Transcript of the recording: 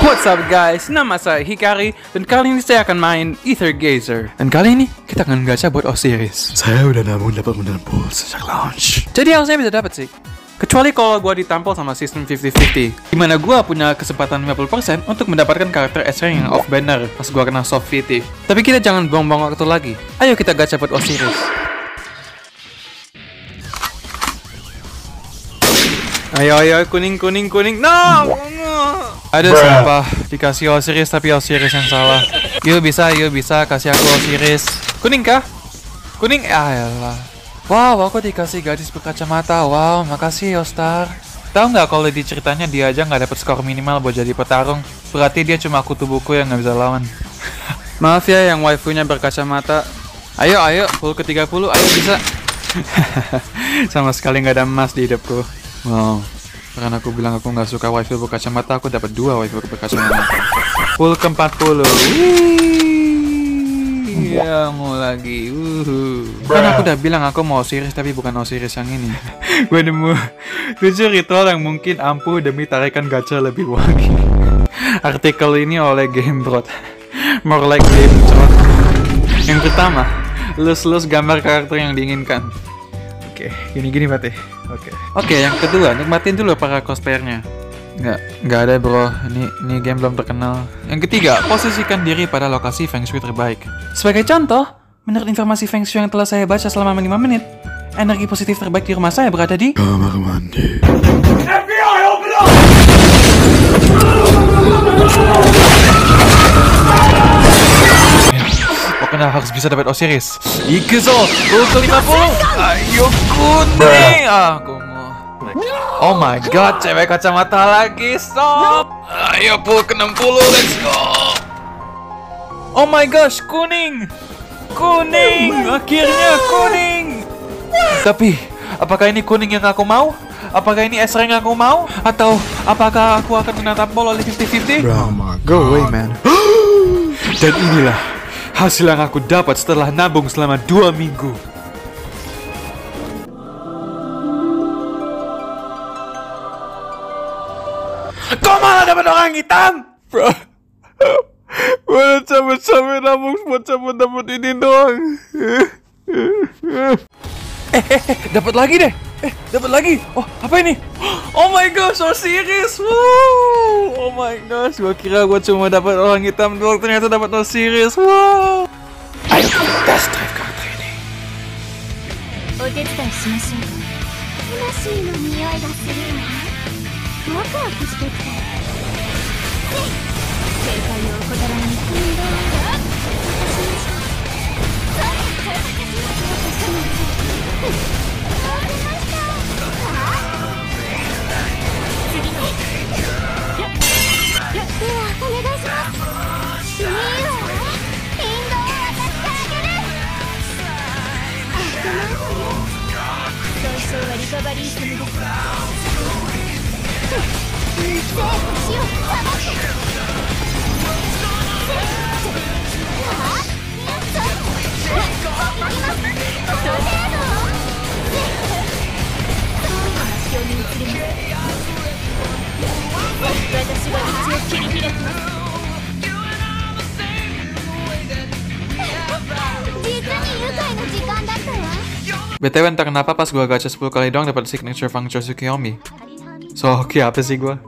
What's up guys, nama saya Hikari dan kali ini saya akan main Ether Gazer. Dan kali ini kita akan gacha buat Osiris. Saya udah nabung dapat pool sejak launch. Jadi harusnya bisa dapat sih. Kecuali kalau gue ditampol sama sistem 50-50 Di mana gue punya kesempatan 50% untuk mendapatkan karakter S-Rank yang off banner pas gue kena soft VT Tapi kita jangan buang-buang waktu lagi. Ayo kita gacha buat Osiris. Ayo ayo kuning kuning kuning. No Ada sumpah dikasih Osiris tapi Osiris yang salah. Yuk bisa yuk bisa kasih aku Osiris. Kuning kah? Kuning? Ah yalah Wow aku dikasih gadis berkacamata. Wow makasih Yostar Tahu nggak kalau di ceritanya dia aja nggak dapat skor minimal buat jadi petarung? Berarti dia cuma kutu buku yang nggak bisa lawan. Maaf ya yang waifunya berkacamata. Ayo ayo full ke 30 ayo bisa. Sama sekali nggak ada emas di hidupku. Wow Karena aku bilang aku nggak suka wifi berkacamata Aku dapat dua wifi berkacamata Full ke 40 Wih, Ya mau lagi Wuhu. Kan aku udah bilang aku mau Osiris Tapi bukan Osiris yang ini. Gue nemu 7 ritual yang mungkin ampuh Demi tarikan gacha lebih wangi. Artikel ini oleh Gamebrot More like Gamebrot Yang pertama Lus-lus gambar karakter yang diinginkan. Oke, gini-gini berarti. Oke. Oke, yang kedua, nikmatin dulu para cosplayernya. Nggak, nggak ada bro. Ini, ini game belum terkenal. Yang ketiga, posisikan diri pada lokasi Feng Shui terbaik. Sebagai contoh, menurut informasi Feng Shui yang telah saya baca selama 5 menit, energi positif terbaik di rumah saya berada di... Kamar mandi. Pokoknya harus bisa dapat Osiris. Ikuzo, ke 50. Ayo kuning. Ah, aku mau. Oh my god, cewek kacamata lagi. Stop. Ayo full ke 60. Let's go. Oh my gosh, kuning. Kuning. Akhirnya kuning. Tapi, apakah ini kuning yang aku mau? Apakah ini es yang aku mau? Atau apakah aku akan kena tampol oleh 50-50? Go away, man. Dan inilah hasil yang aku dapat setelah nabung selama dua minggu. Kok malah dapat orang hitam? Bro, mana capek-capek nabung buat cabut dapat ini doang. eh, eh, eh, dapat lagi deh. Eh, dapat lagi. Oh, apa ini? Oh my gosh, Osiris. Wow. Oh my gosh, gua kira gua cuma dapat orang hitam doang, ternyata dapat Osiris. Wow. Ayo test drive karakter ini. おババリズムです。BTW entah kenapa pas gua gacha 10 kali doang dapat signature Fang Chosuke Yomi. So, oke apa sih gua?